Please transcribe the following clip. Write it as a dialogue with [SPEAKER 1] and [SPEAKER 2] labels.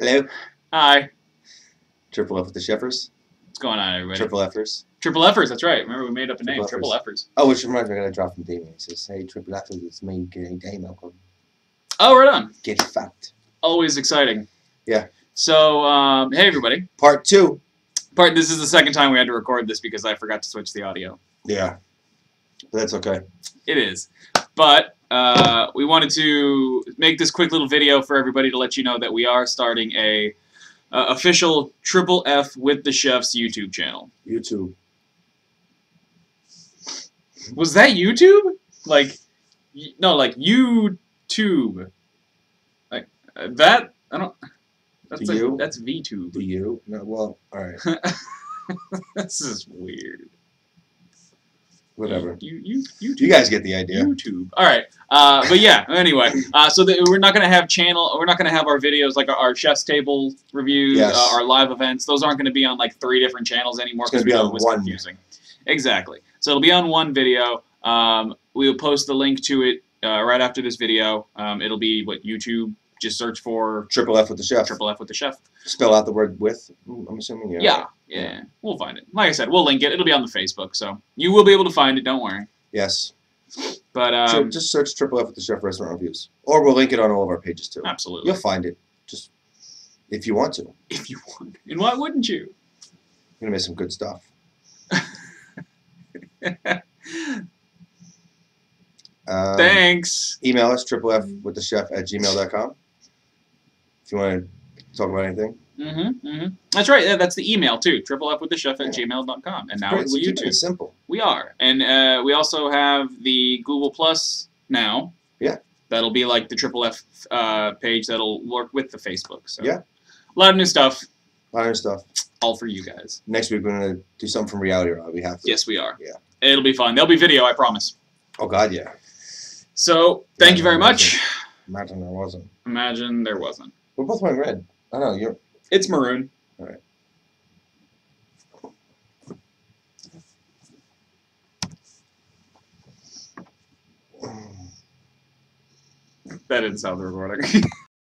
[SPEAKER 1] Hello.
[SPEAKER 2] Hi.
[SPEAKER 1] Triple F with the Sheffers.
[SPEAKER 2] What's going on, everybody?
[SPEAKER 1] Triple Fers.
[SPEAKER 2] Triple Effers, that's right. Remember, we made up a name.
[SPEAKER 1] Triple
[SPEAKER 2] Effers.
[SPEAKER 1] Oh, which reminds me, I got a drop from Damien. He says, "Hey, Triple F, it's me, Gay Day Malcolm.
[SPEAKER 2] Oh, right on.
[SPEAKER 1] Get fucked."
[SPEAKER 2] Always exciting.
[SPEAKER 1] Yeah.
[SPEAKER 2] So, um, hey, everybody.
[SPEAKER 1] Part two.
[SPEAKER 2] Part. This is the second time we had to record this because I forgot to switch the audio.
[SPEAKER 1] Yeah. But that's okay.
[SPEAKER 2] It is. But uh, we wanted to make this quick little video for everybody to let you know that we are starting a uh, official Triple F with the Chefs YouTube channel.
[SPEAKER 1] YouTube.
[SPEAKER 2] Was that YouTube? Like, y- no, like YouTube. Like uh, that? I don't. That's
[SPEAKER 1] To
[SPEAKER 2] like,
[SPEAKER 1] you?
[SPEAKER 2] that's VTube.
[SPEAKER 1] Do you? No. Well, all right.
[SPEAKER 2] this is weird.
[SPEAKER 1] Whatever.
[SPEAKER 2] You you you
[SPEAKER 1] You guys get the idea.
[SPEAKER 2] YouTube. All right. Uh, but yeah. Anyway, uh, so the, we're not gonna have channel. We're not gonna have our videos like our, our chef's table reviews,
[SPEAKER 1] Yes.
[SPEAKER 2] uh, our live events. Those aren't gonna be on like three different channels anymore
[SPEAKER 1] It's gonna
[SPEAKER 2] because
[SPEAKER 1] be on
[SPEAKER 2] was
[SPEAKER 1] one.
[SPEAKER 2] confusing. Exactly. So it'll be on one video. Um, we will post the link to it uh, right after this video. Um, it'll be what YouTube. Just search for
[SPEAKER 1] Triple F with the Chef.
[SPEAKER 2] Triple F with the chef.
[SPEAKER 1] Spell out the word with. I'm assuming. Yeah.
[SPEAKER 2] Yeah, yeah, we'll find it. Like I said, we'll link it. It'll be on the Facebook, so you will be able to find it. Don't worry.
[SPEAKER 1] Yes.
[SPEAKER 2] But
[SPEAKER 1] so
[SPEAKER 2] um,
[SPEAKER 1] just search Triple F with the Chef restaurant reviews, or we'll link it on all of our pages too.
[SPEAKER 2] absolutely,
[SPEAKER 1] You'll find it. Just if you want to.
[SPEAKER 2] If you want. And why wouldn't you?
[SPEAKER 1] gonna make some good stuff. Um,
[SPEAKER 2] Thanks.
[SPEAKER 1] Email us triple F with the chef at gmail.com. If you want to talk about anything.
[SPEAKER 2] Mm-hmm, mm-hmm. That's right. Yeah, that's the email too. Triple F with the chef at gmail.com. And now
[SPEAKER 1] Great,
[SPEAKER 2] it's YouTube.
[SPEAKER 1] simple.
[SPEAKER 2] We are, and uh, we also have the Google Plus now.
[SPEAKER 1] Yeah.
[SPEAKER 2] That'll be like the Triple F uh, page that'll work with the Facebook. So
[SPEAKER 1] Yeah.
[SPEAKER 2] A lot of new stuff,
[SPEAKER 1] A lot of stuff.
[SPEAKER 2] all for you guys.
[SPEAKER 1] Next week we're gonna do something from Reality Raw. We have to.
[SPEAKER 2] Yes, we are.
[SPEAKER 1] Yeah.
[SPEAKER 2] It'll be fun. There'll be video, I promise.
[SPEAKER 1] Oh God, yeah.
[SPEAKER 2] So thank you very much.
[SPEAKER 1] Imagine there wasn't.
[SPEAKER 2] Imagine there wasn't.
[SPEAKER 1] We're both wearing red. I know you're.
[SPEAKER 2] It's maroon.
[SPEAKER 1] Alright.
[SPEAKER 2] That didn't sound the recording.